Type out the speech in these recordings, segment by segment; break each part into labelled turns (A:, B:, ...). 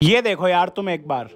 A: ये देखो यार तुम एक बार।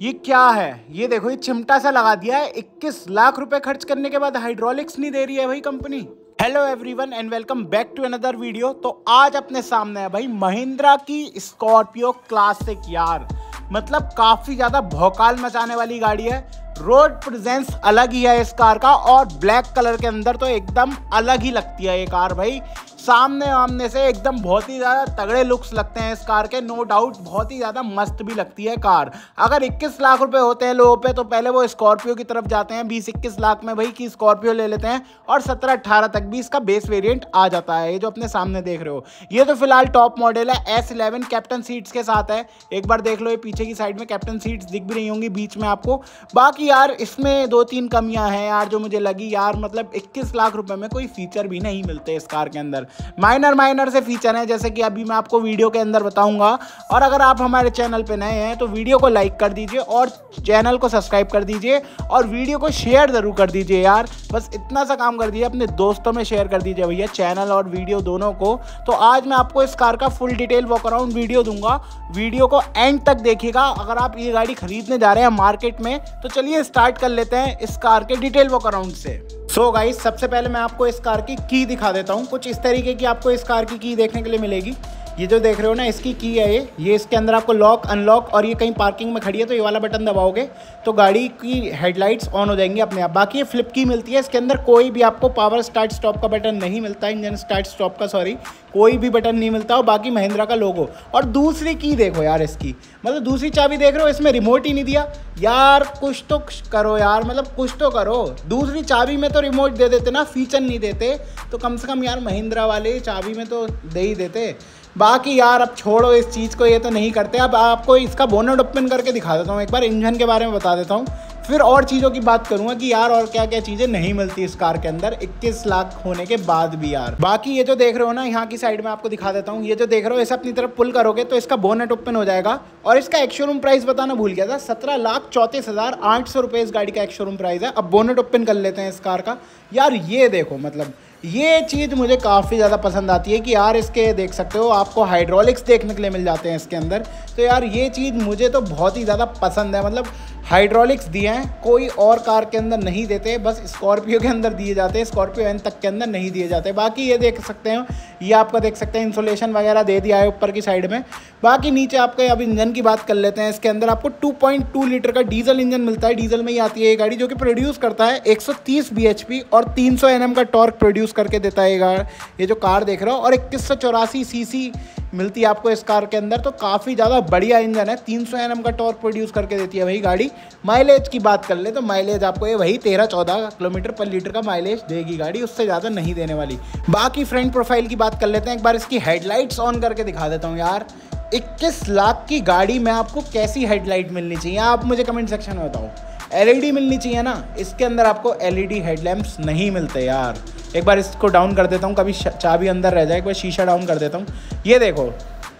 A: ये क्या है? ये देखो, ये चिमटा सा लगा दिया है। 21 लाख रुपए खर्च करने के बाद हाइड्रोलिक्स नहीं दे रही है भाई company hello everyone and welcome back to another video तो आज अपने सामने है भाई महिंद्रा की स्कॉर्पियो क्लासिक यार। मतलब काफ़ी ज़्यादा भौकाल मचाने वाली गाड़ी है। रोड प्रेजेंस अलग ही है इस कार का और ब्लैक कलर के अंदर तो एकदम अलग ही लगती है ये कार भाई। सामने आमने से एकदम बहुत ही ज़्यादा तगड़े लुक्स लगते हैं इस कार के नो डाउट बहुत ही ज़्यादा मस्त भी लगती है कार। अगर 21 लाख रुपए होते हैं लोगों पे तो पहले वो स्कॉर्पियो की तरफ़ जाते हैं 20-21 लाख में भाई की स्कॉर्पियो ले लेते हैं और 17-18 तक भी इसका बेस वेरिएंट आ जाता है, ये जो अपने सामने देख रहे हो। ये तो फ़िलहाल टॉप मॉडल है एस इलेवन कैप्टन सीट्स के साथ है। एक बार देख लो, ये पीछे की साइड में कैप्टन सीट्स दिख भी रही होंगी बीच में आपको। बाकी यार, इसमें दो तीन कमियाँ हैं यार जो मुझे लगी। यार मतलब इक्कीस लाख रुपये में कोई फीचर भी नहीं मिलते इस कार के अंदर। माइनर माइनर से फीचर हैं, जैसे कि अभी मैं आपको वीडियो के अंदर बताऊँगा। और अगर आप हमारे चैनल पे नए हैं तो वीडियो को लाइक कर दीजिए और चैनल को सब्सक्राइब कर दीजिए और वीडियो को शेयर ज़रूर कर दीजिए यार। बस इतना सा काम कर दीजिए, अपने दोस्तों में शेयर कर दीजिए भैया चैनल और वीडियो दोनों को। तो आज मैं आपको इस कार का full detail walk around video दूँगा। वीडियो को एंड तक देखिएगा। अगर आप ये गाड़ी खरीदने जा रहे हैं मार्केट में तो चलिए स्टार्ट कर लेते हैं इस कार के डिटेल वॉक अराउंड से। सो so गाइस सबसे पहले मैं आपको इस कार की की दिखा देता हूँ। कुछ इस तरीके की आपको इस कार की की देखने के लिए मिलेगी। ये जो देख रहे हो ना, इसकी की है ये। ये इसके अंदर आपको लॉक अनलॉक और ये कहीं पार्किंग में खड़ी है तो ये वाला बटन दबाओगे तो गाड़ी की हेडलाइट्स ऑन हो जाएँगी अपने आप। बाकी ये फ्लिप की मिलती है, इसके अंदर कोई भी आपको पावर स्टार्ट स्टॉप का बटन नहीं मिलता इंजन स्टार्ट स्टॉप का सॉरी कोई भी बटन नहीं मिलता, और बाकी महिंद्रा का लोगो और दूसरी की देखो यार इसकी मतलब दूसरी चाबी देख रहे हो, इसमें रिमोट ही नहीं दिया। यार, कुछ तो करो यार मतलब कुछ तो करो। दूसरी चाबी में तो रिमोट दे देते ना फीचर नहीं देते तो कम से कम यार महिंद्रा वाले चाबी में तो दे ही देते। बाकी यार, अब छोड़ो, इस चीज़ को, ये तो नहीं करते। अब आपको इसका बोनट ओपन करके दिखा देता हूँ। एक बार इंजन के बारे में बता देता हूँ। फिर और चीज़ों की बात करूँगा कि यार और क्या क्या चीज़ें नहीं मिलती इस कार के अंदर। 21 लाख होने के बाद भी यार। बाकी ये जो देख रहे हो ना, यहाँ की साइड में आपको दिखा देता हूँ। ये जो देख रहे हो, इसे अपनी तरफ़ पुल करोगे तो इसका बोनेट ओपन हो जाएगा। और इसका एक शोरूम प्राइस बताना भूल गया था। सत्रह लाख चौंतीस हज़ार आठ सौ रुपये इस गाड़ी का एक शोरूम प्राइस है। अब बोनेट ओपन कर लेते हैं इस कार का। यार ये देखो मतलब ये चीज़ मुझे काफ़ी ज़्यादा पसंद आती है कि यार इसके, देख सकते हो, आपको हाइड्रोलिक्स देखने के लिए मिल जाते हैं इसके अंदर। तो यार ये चीज़ मुझे तो बहुत ही ज़्यादा पसंद है। मतलब हाइड्रोलिक्स दिए हैं, कोई और कार के अंदर नहीं देते, बस स्कॉर्पियो के अंदर दिए जाते हैं, स्कॉर्पियो एन तक के अंदर नहीं दिए जाते। बाकी ये देख सकते हैं, ये आपका देख सकते हैं इंसुलेशन वगैरह दे दिया है ऊपर की साइड में। बाकी नीचे आपके अब इंजन की बात कर लेते हैं, इसके अंदर आपको 2.2 लीटर का डीजल इंजन मिलता है। डीजल में ही आती है ये गाड़ी, जो कि प्रोड्यूस करता है 130 bhp और 300 nm का टॉर्क प्रोड्यूस करके देता है ये ये जो कार देख रहे हो, और इक्कीस सीसी मिलती है आपको इस कार के अंदर तो काफ़ी ज़्यादा बढ़िया इंजन है। 300 सौ का टॉर्क प्रोड्यूस करके देती है वही गाड़ी। माइलेज की बात कर ले तो माइलेज आपको ये वही तेरह चौदह किलोमीटर पर लीटर का माइलेज देगी गाड़ी, उससे ज़्यादा नहीं देने वाली। बाकी फ्रंट प्रोफ़ाइल की बात कर लेते हैं, एक बार इसकी हेडलाइट्स ऑन करके दिखा देता हूँ यार। इक्कीस लाख की गाड़ी में आपको कैसी हेडलाइट मिलनी चाहिए, आप मुझे कमेंट सेक्शन में बताओ। एलईडी मिलनी चाहिए ना, इसके अंदर आपको एलईडी हेडलैम्प्स नहीं मिलते यार। एक बार इसको डाउन कर देता हूँ, कभी चाबी अंदर रह जाए, एक बार शीशा डाउन कर देता हूँ। ये देखो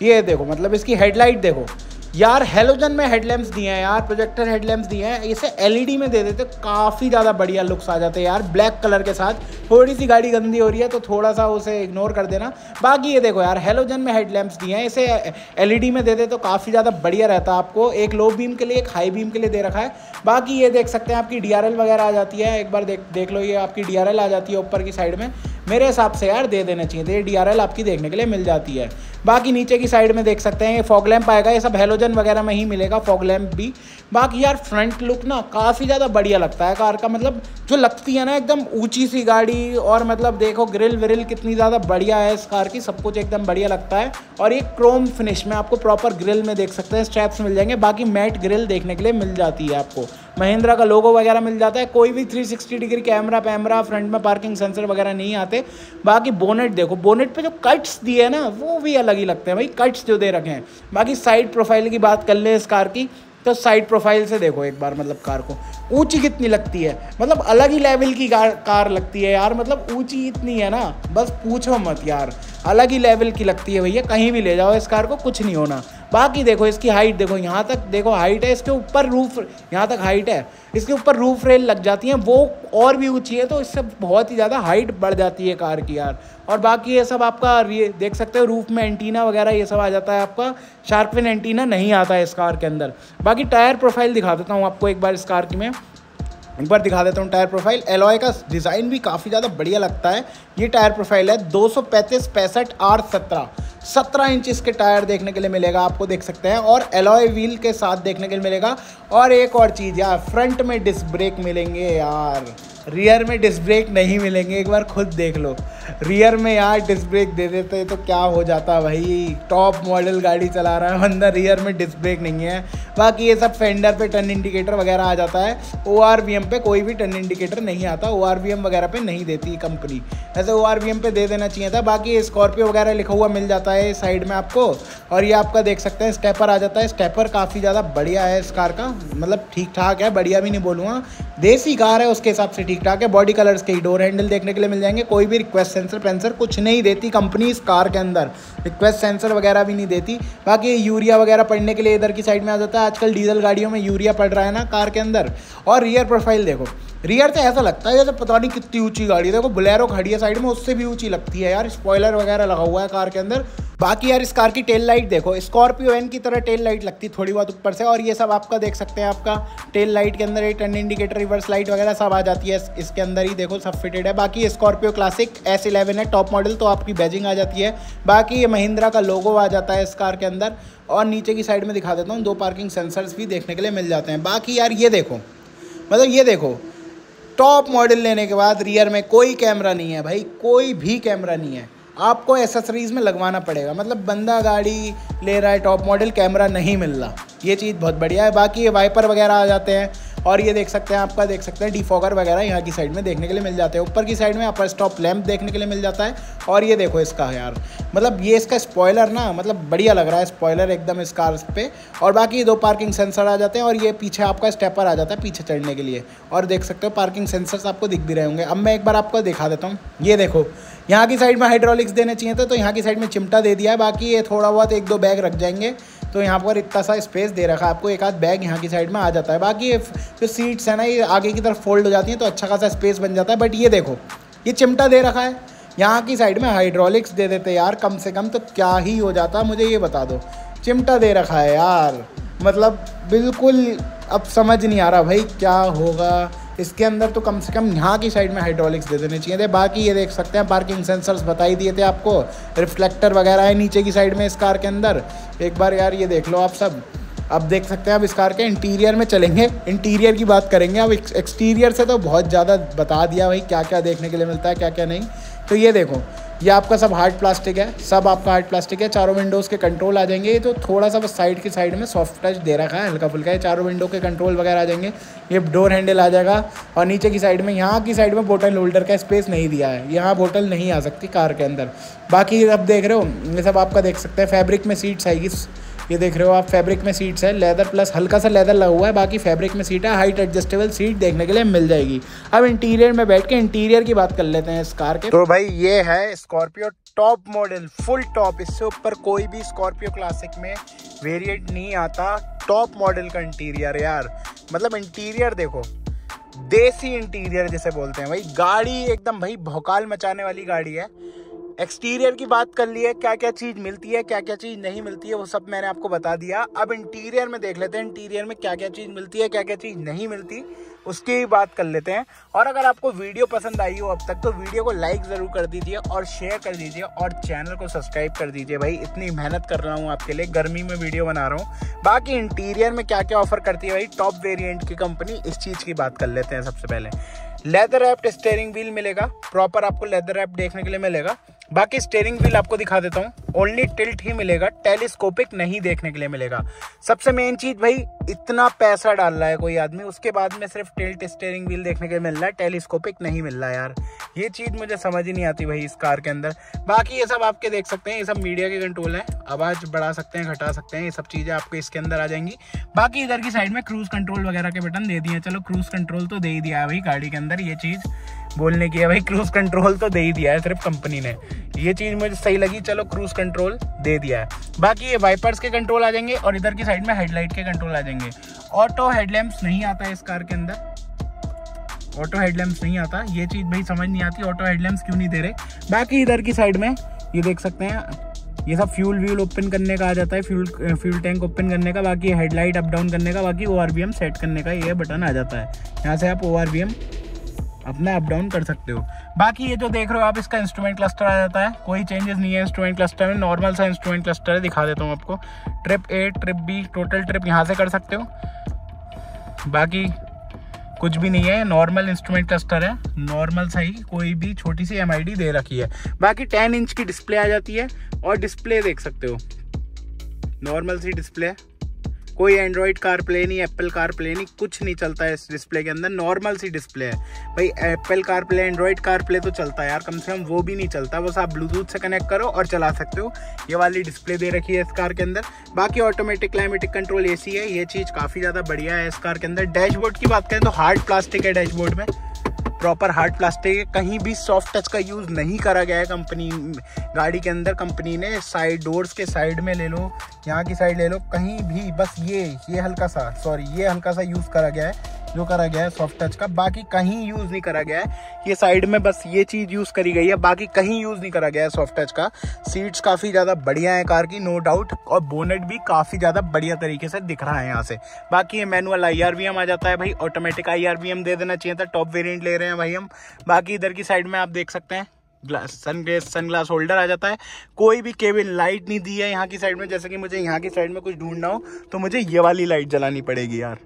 A: ये देखो मतलब इसकी हेडलाइट देखो। यार हेलोजन में हेडलैम्प्स दिए हैं यार प्रोजेक्टर हेडलैम्प्स दिए हैं। इसे एलईडी में दे देते, काफ़ी ज़्यादा बढ़िया लुक्स आ जाते हैं यार ब्लैक कलर के साथ। थोड़ी सी गाड़ी गंदी हो रही है तो थोड़ा सा उसे इग्नोर कर देना। बाकी ये देखो यार हेलोजन में हेडलैम्प्स दिए हैं, इसे एलईडी में दे दे तो काफ़ी ज़्यादा बढ़िया रहता है आपको। एक लो बीम के लिए, एक हाई बीम के लिए दे रखा है। बाकी ये देख सकते हैं, आपकी डीआरएल वगैरह आ जाती है। एक बार देख देख लो, ये आपकी डीआरएल आ जाती है ऊपर की साइड में। मेरे हिसाब से यार दे देना चाहिए। ये डी आपकी देखने के लिए मिल जाती है। बाकी नीचे की साइड में देख सकते हैं, ये फॉग लैम्प आएगा, ये सब हेलोजन वगैरह में ही मिलेगा फॉग लैम्प भी। बाकी यार फ्रंट लुक ना काफ़ी ज़्यादा बढ़िया लगता है कार का। मतलब जो लगती है ना एकदम ऊँची सी गाड़ी, और मतलब देखो ग्रिल व्रिल कितनी ज़्यादा बढ़िया है इस कार की, सब कुछ एकदम बढ़िया लगता है। और ये क्रोम फिनिश में आपको प्रॉपर ग्रिल में देख सकते हैं स्ट्रैप्स मिल जाएँगे। बाकी मैट ग्रिल देखने के लिए मिल जाती है आपको। महिंद्रा का लोगो वगैरह मिल जाता है। कोई भी 360 डिग्री कैमरा, पैमरा, फ्रंट में पार्किंग सेंसर वगैरह नहीं आते। बाकी बोनेट देखो, बोनेट पे जो कट्स दिए हैं ना, वो भी अलग ही लगते हैं भाई कट्स जो दे रखे हैं। बाकी साइड प्रोफ़ाइल की बात कर ले इस कार की तो साइड प्रोफ़ाइल से देखो एक बार मतलब कार को। ऊँची कितनी लगती है? मतलब अलग ही लेवल की कार कार लगती है यार मतलब ऊँची इतनी है ना, बस पूछो मत यार। अलग ही लेवल की लगती है भैया, कहीं भी ले जाओ इस कार को, कुछ नहीं होना। बाकी देखो, इसकी हाइट देखो, यहाँ तक देखो हाइट है, इसके ऊपर रूफ यहाँ तक हाइट है। इसके ऊपर रूफ रेल लग जाती है, वो और भी ऊँची है तो इससे बहुत ही ज़्यादा हाइट बढ़ जाती है कार की यार। और बाकी ये सब आपका ये देख सकते हो रूफ में एंटीना वगैरह, ये सब आ जाता है आपका। शार्पविन एंटीना नहीं आता है इस कार के अंदर। बाकी टायर प्रोफ़ाइल दिखा देता हूँ आपको एक बार इस कार की मैं। एक बार दिखा देता हूँ टायर प्रोफ़ाइल एलॉय का डिज़ाइन भी काफ़ी ज़्यादा बढ़िया लगता है। ये टायर प्रोफ़ाइल है दो सौ पैंतीस पैंसठ आर सत्रह। सत्रह इंच इसके टायर देखने के लिए मिलेगा, आपको देख सकते हैं। और एलॉय व्हील के साथ देखने के लिए मिलेगा। और एक और चीज़ यार फ्रंट में डिस्क ब्रेक मिलेंगे यार। रियर में डिस्क ब्रेक नहीं मिलेंगे, एक बार खुद देख लो। रियर में यार डिस्क ब्रेक दे देते तो क्या हो जाता भाई? टॉप मॉडल गाड़ी चला रहा है अंदर रियर में डिस्क ब्रेक नहीं है। बाकी ये सब फेंडर पे टर्न इंडिकेटर वगैरह आ जाता है। ओ आर वी एम पे कोई भी टर्न इंडिकेटर नहीं आता ओ आर वी एम वगैरह पे नहीं देती कंपनी ऐसे ओ आर वी एम पे दे देना चाहिए था, बाकी स्कॉर्पियो वगैरह लिखा हुआ मिल जाता है साइड में आपको। और ये आपका देख सकते हैं स्टेपर आ जाता है। स्टेपर काफ़ी ज़्यादा बढ़िया है इस कार का मतलब ठीक ठाक है, बढ़िया भी नहीं बोलूँगा। देसी कार है, उसके हिसाब से ठीक ठाक है। बॉडी कलर्स के ही डोर हैंडल देखने के लिए मिल जाएँगे। कोई भी रिक्वेस्ट सेंसर पेंसर कुछ नहीं देती कंपनी इस कार के अंदर। रिक्वेस्ट सेंसर वगैरह भी नहीं देती। बाकी यूरिया वगैरह पड़ने के लिए इधर की साइड में आ जाता है। आजकल डीजल गाड़ियों में यूरिया पड़ रहा है ना कार के अंदर। और रियर प्रोफ़ाइल देखो। रियर से ऐसा लगता है जैसे पता नहीं कितनी ऊँची गाड़ी देखो बुलेरो खड़ी है साइड में, उससे भी ऊँची लगती है यार। स्पॉयलर वगैरह लगा हुआ है कार के अंदर। बाकी यार इस कार की टेल लाइट देखो स्कॉर्पियो एन की तरह टेल लाइट लगती थोड़ी बहुत ऊपर से, और ये सब आपका देख सकते हैं आपका टेल लाइट के अंदर एक टर्न इंडिकेटर रिवर्स लाइट वगैरह सब आ जाती है इसके अंदर ही देखो सब फिटेड है। बाकी स्कॉर्पियो क्लासिक एस इलेवन है टॉप मॉडल तो आपकी बैजिंग आ जाती है। बाकी ये महिंद्रा का लोगो आ जाता है इस कार के अंदर, और नीचे की साइड में दिखा देता हूँ, दो पार्किंग सेंसर्स भी देखने के लिए मिल जाते हैं। बाकी यार ये देखो मतलब ये देखो टॉप मॉडल लेने के बाद रियर में कोई कैमरा नहीं है भाई, कोई भी कैमरा नहीं है। आपको एसेसरीज़ में लगवाना पड़ेगा। मतलब बंदा गाड़ी ले रहा है टॉप मॉडल कैमरा नहीं मिल रहा। ये चीज़ बहुत बढ़िया है। बाकी ये वाइपर वगैरह आ जाते हैं और ये देख सकते हैं आपका देख सकते हैं डिफॉगर वगैरह यहाँ की साइड में देखने के लिए मिल जाते हैं। ऊपर की साइड में अपर स्टॉप लैम्प देखने के लिए मिल जाता है और ये देखो इसका यार। मतलब ये इसका स्पॉयलर ना मतलब बढ़िया लग रहा है स्पॉयलर एकदम इस कार पे। और बाकी ये दो पार्किंग सेंसर आ जाते हैं और ये पीछे आपका स्टेपर आ जाता है पीछे चढ़ने के लिए। और देख सकते हो पार्किंग सेंसर्स आपको दिख भी रहे होंगे। अब मैं एक बार आपको दिखा देता हूँ। ये देखो यहाँ की साइड में हाइड्रोलिक्स देने चाहिए थे तो यहाँ की साइड में चिमटा दे दिया है। बाकी ये थोड़ा बहुत एक दो बैग रख जाएँगे। तो यहाँ पर इतना सा स्पेस दे रखा है आपको, एक आध बैग यहाँ की साइड में आ जाता है। बाकी ये जो सीट्स है ना, ये आगे की तरफ़ फोल्ड हो जाती हैं तो अच्छा खासा स्पेस बन जाता है। बट ये देखो, ये चिमटा दे रखा है। यहाँ की साइड में हाइड्रोलिक्स दे देते यार, कम से कम तो क्या ही हो जाता मुझे ये बता दो। चिमटा दे रखा है यार। मतलब बिल्कुल अब समझ नहीं आ रहा भाई क्या होगा। इसके अंदर तो कम से कम यहाँ की साइड में हाइड्रोलिक्स दे देने चाहिए थे। बाकी ये देख सकते हैं पार्किंग सेंसर्स बताई दिए थे आपको। रिफ्लेक्टर वगैरह है नीचे की साइड में इस कार के अंदर। एक बार यार ये देख लो आप सब। अब देख सकते हैं, अब इस कार के इंटीरियर में चलेंगे। इंटीरियर की बात करेंगे। अब एक्सटीरियर से तो बहुत ज़्यादा बता दिया भाई क्या क्या देखने के लिए मिलता है क्या क्या नहीं। तो ये देखो ये आपका सब हार्ड प्लास्टिक है, सब आपका हार्ड प्लास्टिक है, चारों विंडोज़ के कंट्रोल आ जाएँगे। ये तो थोड़ा सा बस साइड की साइड में सॉफ्ट टच दे रखा है, हल्का फुल्का है चारों विंडो के कंट्रोल वगैरह आ जाएँगे। ये डोर हैंडल आ जाएगा और नीचे की साइड में, यहाँ की साइड में बोटल होल्डर का स्पेस नहीं दिया है। यहाँ बोटल नहीं आ सकती कार के अंदर। बाकी अब देख रहे हो, ये सब आपका देख सकते हैं फैब्रिक में सीट्स आएगी। ये देख रहे हो आप फैब्रिक में सीट्स है लेदर प्लस हल्का सा लेदर लगा हुआ है, बाकी फैब्रिक में सीट है हाइट एडजस्टेबल सीट देखने के लिए मिल जाएगी। अब इंटीरियर में बैठ के इंटीरियर की बात कर लेते हैं इस कार के। तो भाई ये है Scorpio top model full top इससे ऊपर कोई भी स्कॉर्पियो क्लासिक में वेरिएंट नहीं आता। टॉप मॉडल का इंटीरियर यार। मतलब इंटीरियर देखो, देसी इंटीरियर जैसे बोलते हैं। भाई गाड़ी एकदम भाई भोकाल मचाने वाली गाड़ी है। एक्सटीरियर की बात कर ली है क्या क्या चीज़ मिलती है क्या क्या चीज़ नहीं मिलती है, वो सब मैंने आपको बता दिया। अब इंटीरियर में देख लेते हैं इंटीरियर में क्या क्या चीज़ मिलती है क्या क्या चीज़ नहीं मिलती, उसकी भी बात कर लेते हैं। और अगर आपको वीडियो पसंद आई हो अब तक तो वीडियो को लाइक ज़रूर कर दीजिए और शेयर कर दीजिए और चैनल को सब्सक्राइब कर दीजिए भाई। इतनी मेहनत कर रहा हूँ आपके लिए, गर्मी में वीडियो बना रहा हूँ। बाकी इंटीरियर में क्या क्या ऑफ़र करती है भाई टॉप वेरियंट की कंपनी इस चीज़ की बात कर लेते हैं सबसे पहले। लेदर रैप्ड स्टेयरिंग व्हील मिलेगा प्रॉपर आपको लेदर रैप देखने के लिए मिलेगा। बाकी स्टेयरिंग व्हील आपको दिखा देता हूँ। ओनली टिल्ट ही मिलेगा टेलीस्कोपिक नहीं देखने के लिए मिलेगा। सबसे मेन चीज़ भाई, इतना पैसा डाल रहा है कोई आदमी। उसके बाद में सिर्फ़ टिल्ट स्टेयरिंग व्हील देखने के लिए मिल रहा है टेलीस्कोपिक नहीं मिल रहा यार। ये चीज़ मुझे समझ ही नहीं आती भाई इस कार के अंदर। बाकी ये सब आपके देख सकते हैं, ये सब मीडिया के कंट्रोल है। आवाज़ बढ़ा सकते हैं, घटा सकते हैं, ये सब चीज़ें आपको इसके अंदर आ जाएँगी। बाकी इधर की साइड में क्रूज कंट्रोल वगैरह के बटन दे दिए। चलो क्रूज कंट्रोल तो दे ही दिया है भाई गाड़ी के अंदर ये चीज़। बोलने की है, भाई क्रूज कंट्रोल तो दे ही दिया है, सिर्फ़ कंपनी ने। ये चीज़ मुझे सही लगी, चलो क्रूज कंट्रोल दे दिया है। बाकी ये वाइपर्स के कंट्रोल आ जाएँगे और इधर की साइड में हेडलाइट के कंट्रोल आ जाएँगे। ऑटो हेडलैम्प्स नहीं आता है इस कार के अंदर। ऑटो हेडलैम्प्स नहीं आता। ये चीज़ भाई समझ नहीं आती ऑटो हेडलैम्प्स क्यों नहीं दे रहे? बाकी इधर की साइड में, ये देख सकते हैं, ये सब फ्यूल व्यूल ओपन करने का आ जाता है फ्यूल फ्यूल टैंक ओपन करने का, बाकी हेडलाइट अप डाउन करने का, बाकी ओ सेट करने का ये बटन आ जाता है। यहाँ से आप ओ अपना अप डाउन कर सकते हो। बाकी ये जो देख रहे हो आप, इसका इंस्ट्रूमेंट क्लस्टर आ जाता है। कोई चेंजेस नहीं है इंस्ट्रूमेंट क्लस्टर में। नॉर्मल सा इंस्ट्रूमेंट क्लस्टर है, दिखा देता हूँ आपको। Trip A trip B total trip यहाँ से कर सकते हो। बाकी कुछ भी नहीं है नॉर्मल इंस्ट्रूमेंट क्लस्टर है। नॉर्मल सही कोई भी छोटी सी एम दे रखी है। बाकी टेन इंच की डिस्प्ले आ जाती है और डिस्प्ले देख सकते हो। नॉर्मल सी डिस्प्ले है। कोई एंड्रॉयड कार प्ले नहीं एप्पल कार प्ले नहीं, कुछ नहीं चलता है इस डिस्प्ले के अंदर नॉर्मल सी डिस्प्ले है। भाई Apple car play Android car play तो चलता है यार, कम से कम वो भी नहीं चलता, बस आप ब्लूटूथ से कनेक्ट करो और चला सकते हो। ये वाली डिस्प्ले दे रखी है इस कार के अंदर। बाकी ऑटोमेटिक क्लाइमेटिक कंट्रोल एसी है, ये चीज़ काफ़ी ज़्यादा बढ़िया है इस कार के अंदर। डैशबोर्ड की बात करें तो हार्ड प्लास्टिक है डैशबोर्ड में। प्रॉपर हार्ड प्लास्टिक है। कहीं भी सॉफ्ट टच का यूज़ नहीं करा गया है कंपनी गाड़ी के अंदर कंपनी ने। साइड डोर्स के साइड में ले लो, यहाँ की साइड ले लो। कहीं भी, बस ये ये हल्का सा सॉरी ये हल्का सा यूज़ करा गया है। जो करा गया है सॉफ्ट टच का। बाकी कहीं यूज़ नहीं करा गया है। ये साइड में बस ये चीज़ यूज़ करी गई है। बाकी कहीं यूज़ नहीं करा गया है सॉफ्ट टच का। सीट्स काफ़ी ज़्यादा बढ़िया है कार की नो डाउट और बोनेट भी काफ़ी ज़्यादा बढ़िया तरीके से दिख रहा है यहाँ से। बाकी ये मैनुअल आई आ जाता है भाई। ऑटोमेटिक आईआरवीएम दे देना चाहिए था। टॉप वेरियंट ले रहे हैं भाई हम। बाकी इधर की साइड में आप देख सकते हैं। ग्लास सन ग्लेस होल्डर आ जाता है। कोई भी केबिन लाइट नहीं दी है यहाँ की साइड में। जैसे कि मुझे यहाँ की साइड में कुछ ढूंढना हो तो मुझे ये वाली लाइट जलानी पड़ेगी यार।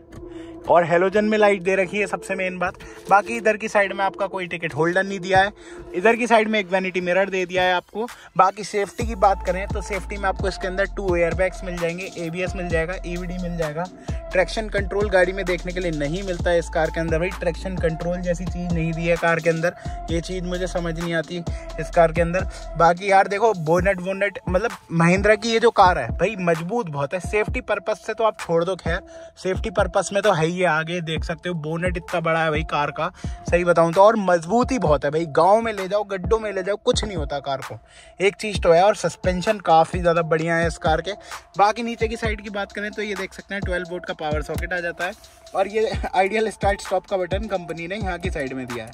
A: और हेलोजन में लाइट दे रखी है सबसे मेन बात। बाकी इधर की साइड में आपका कोई टिकट होल्डर नहीं दिया है। इधर की साइड में एक वैनिटी मिरर दे दिया है आपको। बाकी सेफ्टी की बात करें तो सेफ्टी में आपको इसके अंदर टू एयरबैग्स मिल जाएँगे। एबीएस मिल जाएगा ईवीडी मिल जाएगा। ट्रैक्शन कंट्रोल गाड़ी में देखने के लिए नहीं मिलता है इस कार के अंदर भाई। ट्रैक्शन कंट्रोल जैसी चीज़ नहीं दी है कार के अंदर। ये चीज़ मुझे समझ नहीं आती इस कार के अंदर। बाकी यार देखो बोनेट वोनेट मतलब महिंद्रा की ये जो कार है, भाई, मज़बूत बहुत है। सेफ्टी पर्पज से तो आप छोड़ दो, खैर। सेफ्टी पर्पज में तो है ही आगे देख सकते हो, बोनेट इतना बड़ा है भाई कार का। सही बताऊँ तो और मज़बूत बहुत है भाई। गाँव में ले जाओ, गड्ढों में ले जाओ, कुछ नहीं होता कार को। एक चीज़ तो है, और सस्पेंशन काफ़ी ज़्यादा बढ़िया है इस कार के। बाकी नीचे की साइड की बात करें तो ये देख सकते हैं ट्वेल्व बोर्ड का पावर सॉकेट आ जाता है। और ये आइडियल स्टार्ट स्टॉप का बटन कंपनी ने यहाँ की साइड में दिया है।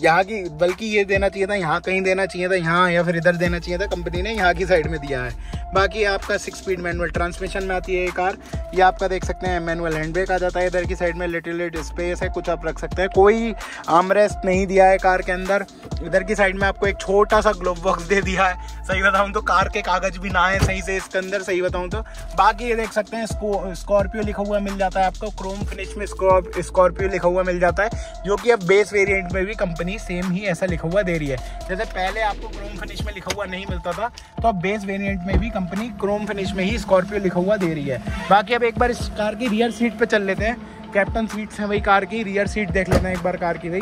A: यहाँ की, बल्कि ये देना चाहिए था, यहाँ कहीं देना चाहिए था, यहाँ या फिर इधर देना चाहिए था कंपनी ने यहाँ की साइड में दिया है। बाकी आपका सिक्स स्पीड मैनुअल ट्रांसमिशन में आती है ये कार ये आपका देख सकते हैं मैनुअल हैंड ब्रेक आ जाता है, इधर की साइड में लिटिल लिट स्पेस है, कुछ आप रख सकते हैं। कोई आमरेस्ट नहीं दिया है कार के अंदर, इधर की साइड में आपको एक छोटा सा ग्लोव बॉक्स दे दिया है। सही बताऊँ तो कार के कागज़ भी ना है सही से इसके अंदर, सही बताऊँ तो। बाकी ये देख सकते हैं स्कॉर्पियो लिखा हुआ मिल जाता है आपको क्रोम फिनिश में स्कॉर्पियो लिखा हुआ मिल जाता है, जो कि अब बेस वेरियंट में भी कंपनी सेम ही ऐसा लिखा हुआ दे रही है। जैसे पहले आपको क्रोम फिनिश में लिखा हुआ नहीं मिलता था तो अब बेस वेरियंट में भी कंपनी क्रोम फिनिश में ही स्कॉर्पियो लिखा हुआ दे रही है। बाकी अब एक बार इस कार की रियर सीट पर चल लेते हैं। कैप्टन सीट्स हैं भाई कार की रियर सीट देख लेते हैं एक बार कार की भाई।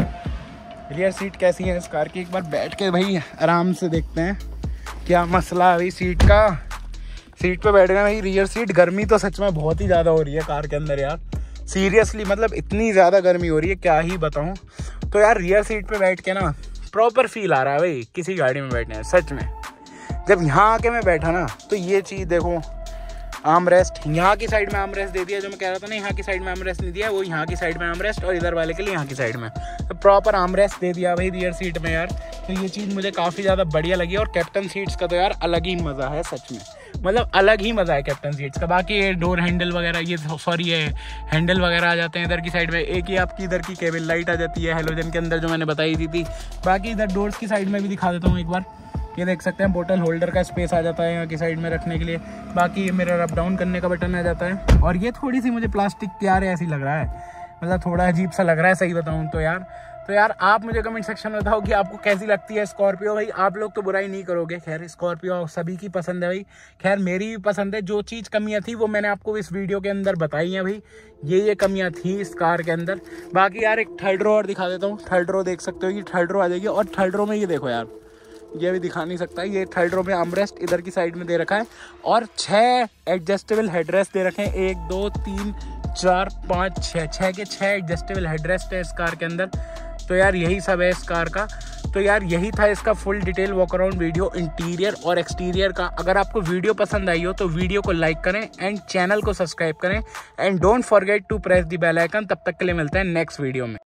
A: रियर सीट कैसी है इस कार की? एक बार बैठ के भाई आराम से देखते हैं। क्या मसला है सीट का? सीट पे बैठ गए भाई रियर सीट गर्मी तो सच में बहुत ही ज़्यादा हो रही है कार के अंदर यार। सीरियसली मतलब इतनी ज़्यादा गर्मी हो रही है, क्या ही बताऊँ। तो यार रियर सीट पे बैठ के ना प्रॉपर फील आ रहा है भाई, किसी गाड़ी में बैठने सच में। जब यहाँ आके मैं बैठा ना तो ये चीज़ देखो आम रेस्ट यहाँ की साइड में आम रेस्ट दे दिया, जो मैं कह रहा था ना, यहाँ की साइड में आम रेस्ट नहीं दिया, वो यहाँ की साइड में आम रेस्ट और इधर वाले के लिए यहाँ की साइड में। तो प्रॉपर आम रेस्ट दे दिया भाई रियर सीट में यार। तो ये चीज़ मुझे काफ़ी ज़्यादा बढ़िया लगी और कैप्टन सीट्स का तो यार अलग ही मज़ा है, सच में। मतलब अलग ही मज़ा है कैप्टन सीट्स का बाकी ये डोर हैंडल वगैरह ये सॉरी ये हैंडल वगैरह आ जाते हैं इधर की साइड में। एक ही आपकी इधर की केबल लाइट आ जाती है हेलोजन के अंदर जो मैंने बताई थी, थी। बाकी इधर डोर्स की साइड में भी दिखा देता हूँ एक बार। ये देख सकते हैं बोतल होल्डर का स्पेस आ जाता है यहाँ की साइड में रखने के लिए। बाकी ये मेरा अप डाउन करने का बटन आ जाता है। और ये थोड़ी सी मुझे प्लास्टिक तैयार है ऐसी लग रहा है। मतलब थोड़ा अजीब सा लग रहा है सही बताऊँ तो यार। तो यार, आप मुझे कमेंट सेक्शन में बताओ कि आपको कैसी लगती है स्कॉर्पियो भाई। आप लोग तो बुराई नहीं करोगे। खैर स्कॉर्पियो सभी की पसंद है भाई। खैर, मेरी भी पसंद है। जो चीज़ कमियाँ थी, वो मैंने आपको इस वीडियो के अंदर बताई हैं भाई। ये ये कमियाँ थी इस कार के अंदर। बाकी यार, एक थर्ड रो और दिखा देता हूँ। थर्ड रो देख सकते हो कि थर्ड रो आ जाएगी। और थर्ड रो में ये देखो यार, ये भी दिखा नहीं सकता। ये थर्ड रो में आमरेस्ट इधर की साइड में दे रखा है। और छः एडजस्टेबल हेडरेस्ट दे रखे हैं। एक, दो, तीन, चार, पाँच छः छः के छः एडजस्टेबल हेडरेस्ट है इस कार के अंदर। तो यार यही सब है इस कार का। तो यार यही था इसका full detail walk around video interior और एक्सटीरियर का। अगर आपको वीडियो पसंद आई हो तो वीडियो को लाइक करें एंड चैनल को सब्सक्राइब करें। And don't forget to press the bell icon तब तक के लिए मिलते हैं नेक्स्ट वीडियो में।